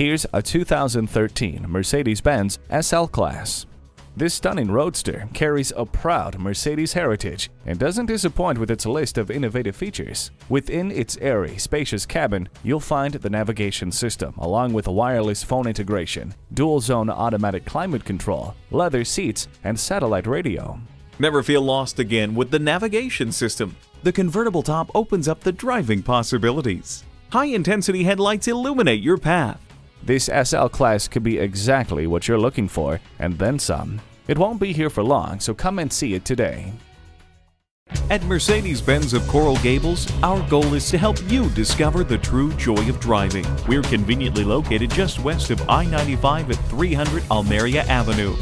Here's a 2013 Mercedes-Benz SL Class. This stunning roadster carries a proud Mercedes heritage and doesn't disappoint with its list of innovative features. Within its airy, spacious cabin, you'll find the navigation system along with wireless phone integration, dual-zone automatic climate control, leather seats, and satellite radio. Never feel lost again with the navigation system. The convertible top opens up the driving possibilities. High-intensity headlights illuminate your path. This SL Class could be exactly what you're looking for, and then some. It won't be here for long, so come and see it today. At Mercedes-Benz of Coral Gables, our goal is to help you discover the true joy of driving. We're conveniently located just west of I-95 at 300 Almeria Avenue.